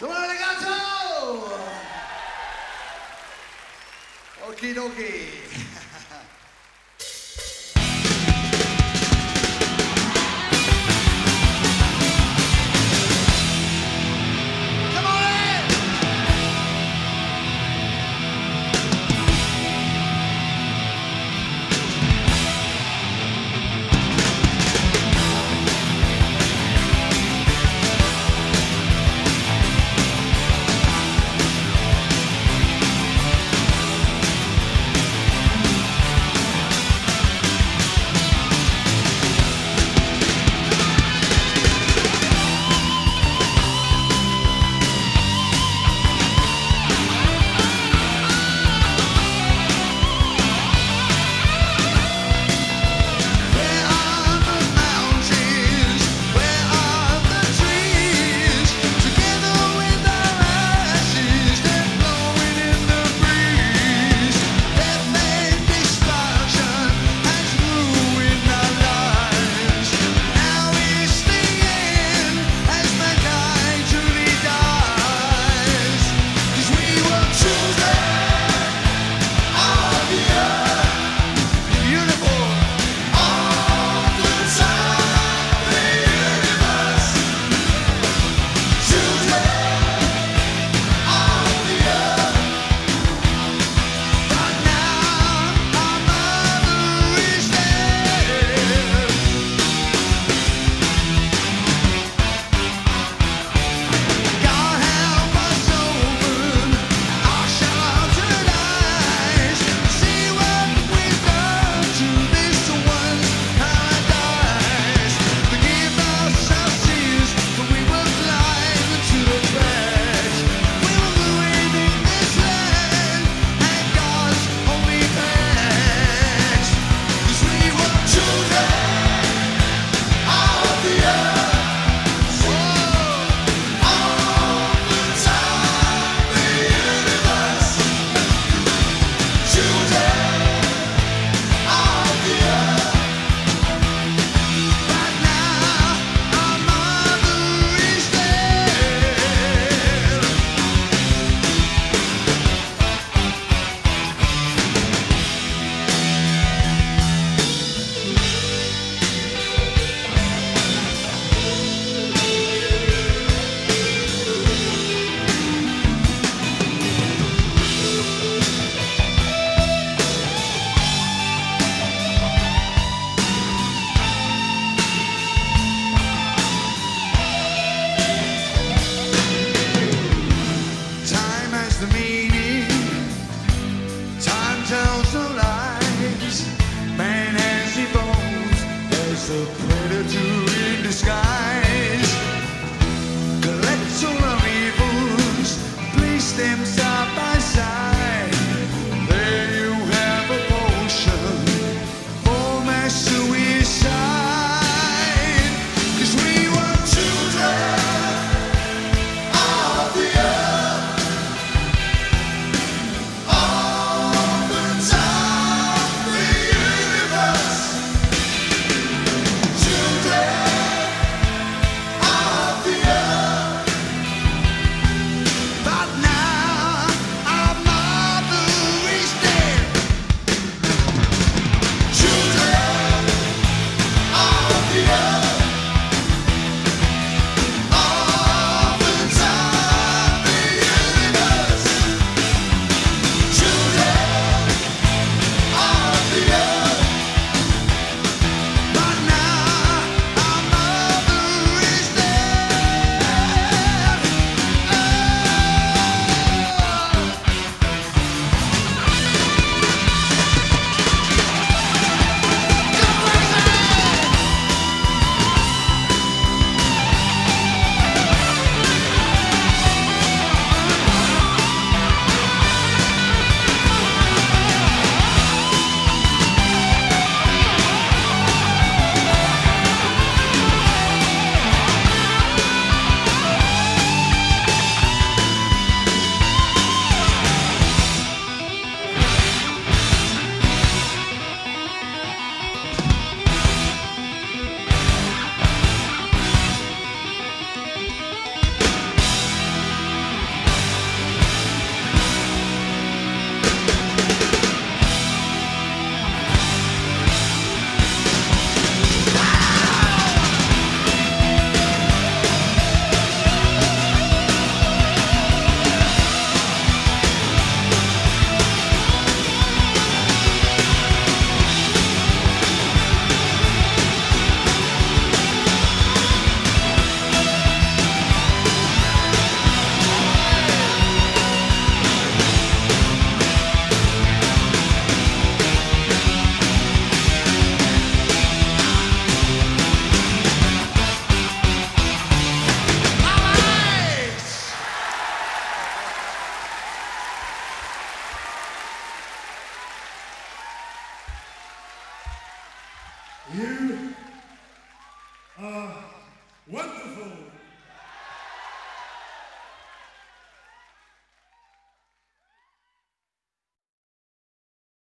どうもありがとうオッケーオッケー so Ah, what